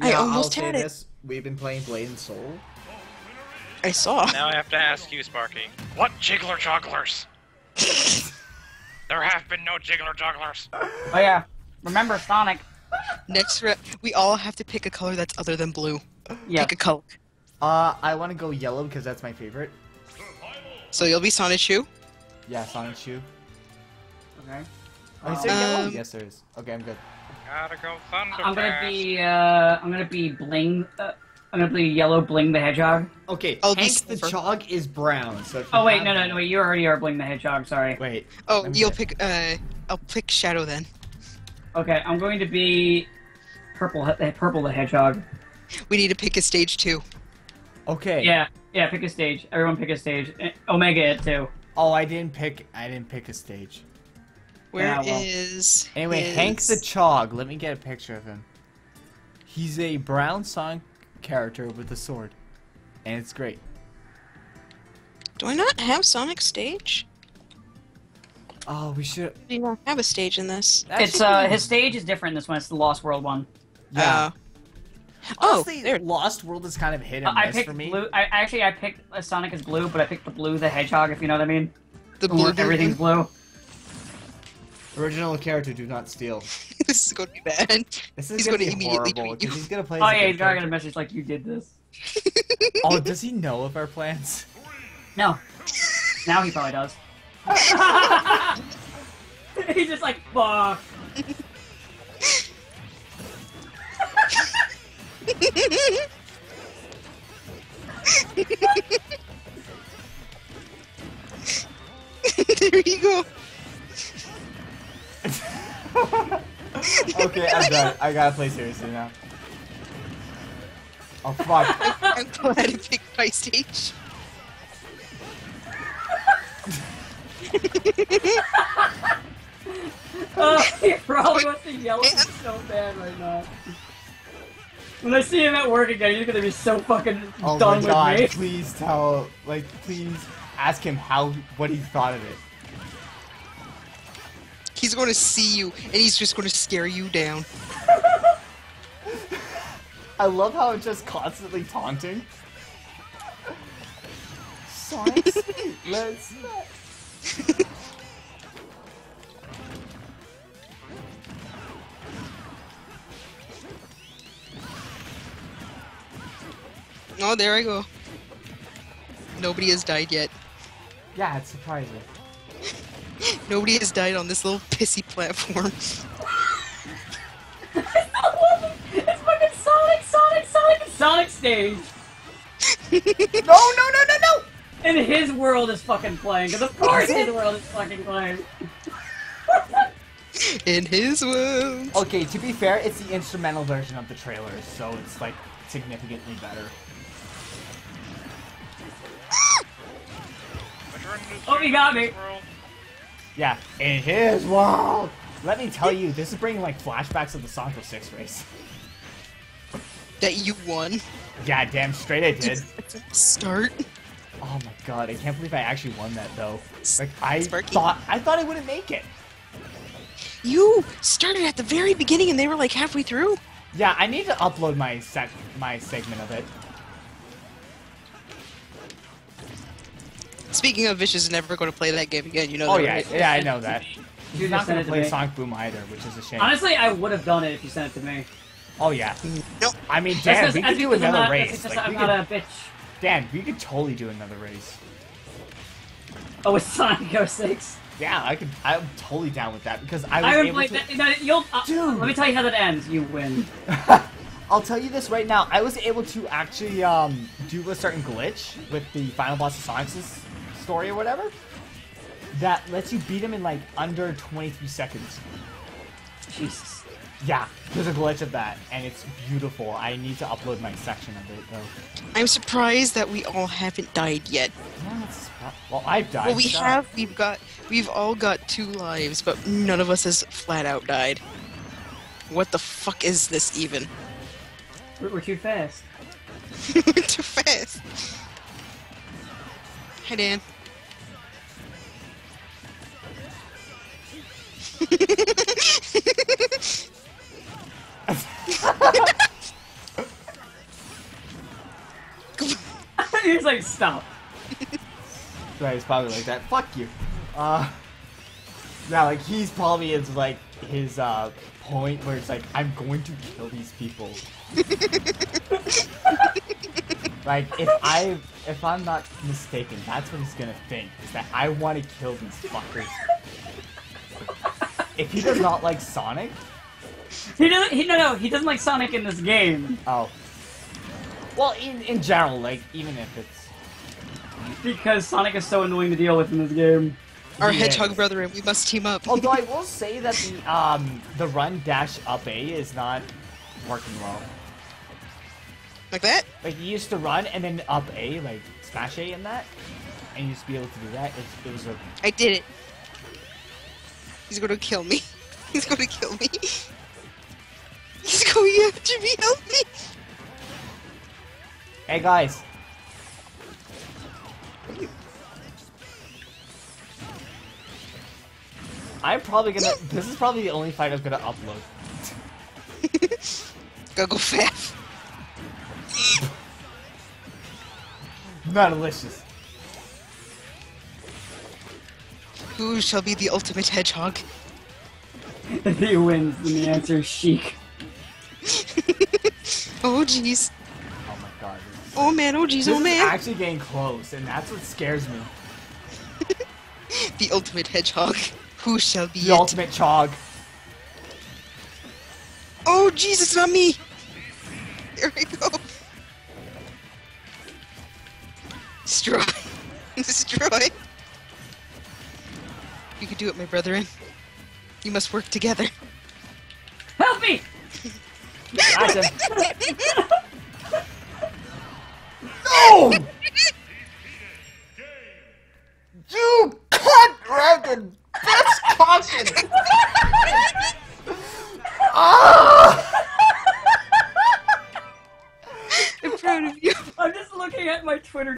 I Yeah, almost I'll say had it. this. We've been playing Blade and Soul. I saw. Now I have to ask you, Sparky. What jiggler jogglers? there have been no jiggler jogglers. Oh yeah. Remember Sonic? Next, re- we all have to pick a color that's other than blue. Yeah. Pick a color. Uh, I want to go yellow because that's my favorite. So you'll be Sonichu. Yeah, Sonic Shoe. Okay. Oh, is there? Um, Yes, there is. Okay, I'm good. Gotta go thunder. I'm gonna be uh I'm gonna be Bling uh, I'm gonna be yellow Bling the Hedgehog. Okay, I'll be Hank the silver. Chog is brown. So if Oh wait, no no no wait, you already are Bling the Hedgehog, sorry. Wait. Oh, Let me you'll check. pick. Uh, I'll pick Shadow then. Okay, I'm going to be purple he- purple the Hedgehog. We need to pick a stage two. Okay. Yeah, yeah, pick a stage. Everyone pick a stage. Eh, Omega it too. Oh, I didn't pick. I didn't pick a stage. Where Yeah, is? Anyway, his- Hank the Chog. Let me get a picture of him. He's a brown Sonic character with a sword, and it's great. Do I not have Sonic stage? Oh, we should. Do you not have a stage in this? that It's uh his stage is different this one, it's the Lost World one. Yeah. Uh, oh, Honestly, there. Lost World is kind of hit Uh, and I picked for me. blue I actually I picked uh, Sonic as blue, but I picked the blue the Hedgehog if you know what I mean. The blue. blue everything's blue. Original character, do not steal. this is going to be bad. This is He's gonna, gonna be immediately horrible because he's gonna play. Oh yeah, good he's got a character. message like you did this. Oh, does he know of our plans? No. Now he probably does. He's just like, fuck. there you go. Okay, I'm done. I gotta play seriously now. Oh fuck. I'm glad oh, I picked my stage. Oh, he probably wants to yell at me so bad right now. When I see him at work again, he's gonna be so fucking Oh done my with god, me. please tell, like, please ask him how, what he thought of it. He's going to see you, and he's just going to scare you down. I love how it's just constantly taunting. Sonic let's. Oh, there I go. Nobody has died yet. Yeah, it's surprising. Nobody has died on this little pissy platform. it's not Wolfie! It's fucking Sonic, Sonic, Sonic, Sonic stage. No, no, no, no, no! And his world is fucking playing, because of course his world is fucking playing. In his world. Okay, to be fair, it's the instrumental version of the trailer, so it's like significantly better. Oh, he got me. Yeah, in his world. Let me tell you, this is bringing like flashbacks of the Sonic 06 race. That you won. Yeah, damn straight I did. Start. Oh my god, I can't believe I actually won that though. Like I Sparky. thought I thought I wouldn't make it. You started at the very beginning, and they were like halfway through. Yeah, I need to upload my sec my segment of it. Speaking of, Vicious is never going to play that game again. You know Oh yeah, right? yeah, I know that. You He's not gonna play. Sonic Boom either, which is a shame. Honestly, I would have done it if you sent it to me. Oh yeah. No. I mean, That's Dan, 'cause- we that's could do because I'm another not- race. It's just Like, I'm we not could, a bitch. Dan, we could totally do another race. Oh, it's Sonic 06. Yeah, I could. I'm totally down with that because I was I haven't able played to. that. No, you'll. Uh, Dude. Let me tell you how that ends. You win. I'll tell you this right now. I was able to actually um, do a certain glitch with the final boss of Sonic's story or whatever that lets you beat him in like under 23 seconds. Jesus. Yeah, there's a glitch of that, and it's beautiful. I need to upload my section of it though. I'm surprised that we all haven't died yet. Well, I've died. Well, we Shut up. have. We've got. We've all got two lives, but none of us has flat out died. What the fuck is this even? We're, we're too fast. Too fast. Hi, Dan. he's like, stop. Right, he's probably like that. Fuck you. Uh, now, like, he's probably is like his uh point where it's like, I'm going to kill these people. like, if I, if I'm not mistaken, that's what he's gonna think is that I want to kill these fuckers. if he does not like Sonic, He doesn't. He no no. He doesn't like Sonic in this game oh, well, in in general, like, even if it's because Sonic is so annoying to deal with in this game. Our He hedgehog brother brethren, we must team up. Although I will say that the um the run dash up A is not working well. like that? Like you used to run and then up A, like smash A in that, and you used to be able to do that. It, it was a I did it. He's gonna kill me. He's gonna kill me. He's going after me. Help me. Hey guys. I'm probably gonna. This is probably the only fight I'm gonna upload. Gotta go fast. Not delicious. Who shall be the ultimate hedgehog? If he wins, and the answer is Sheik. Oh jeez. Oh my god. This, Oh man. Oh jeez. Oh, this Oh is man. actually getting close, and that's what scares me. The ultimate hedgehog. Who shall be The it? ultimate chog. Oh jeez, it's not me. There we go. Destroy. Destroy. You can do it, my brethren. You must work together. Help me! Gotcha. no! You cunt dragon! That's caution! ah! I'm proud of you. I'm just looking at my Twitter